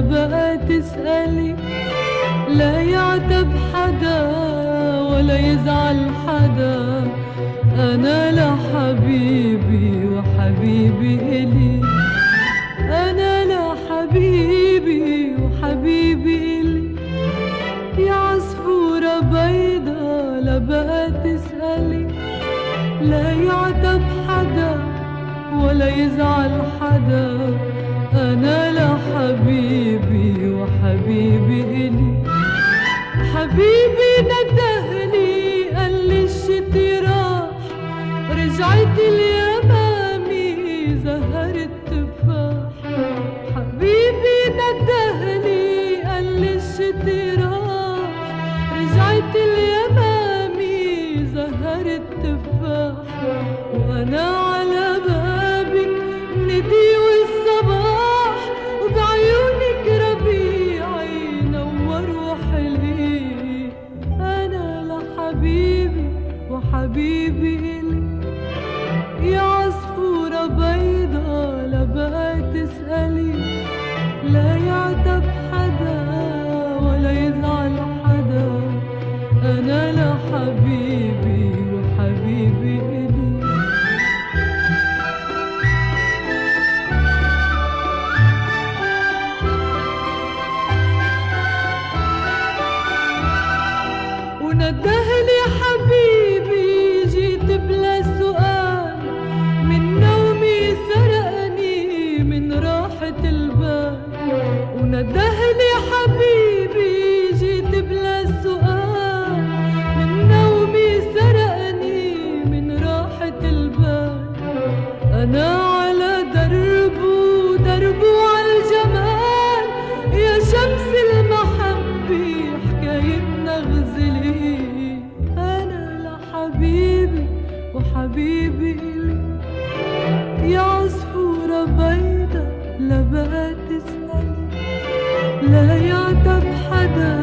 بقى تسألي. لا يعتب حدا ولا يزعل حدا. أنا لحبيبي وحبيبي إلي. أنا لحبيبي وحبيبي إلي. يا عصفورة بيضة لا بقى تسألي. لا يعتب حدا ولا يزعل حدا. حبيبي ندهني قال لي الشتي راح رجعت اليمامي زهر التفاح حبيبي قال لي راح رجعت اليمامي وحبيبي إلي يا عصفورة بيضة لا بقى تسألي لا يعتب حدا ولا يزعل حدا. أنا لحبيبي وحبيبي إلي. وندهلي راحة البال وندهلي حبيبي جيت بلا سؤال. من نومي سرقني من راحة البال أنا على دربه دربه على الجمال يا شمس المحبة حكايتنا غزلي أنا لحبيبي وحبيبي بيضة لا يعتب حدا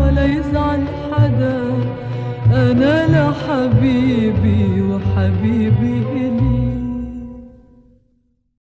ولا يزعل حدا. أنا لحبيبي وحبيبي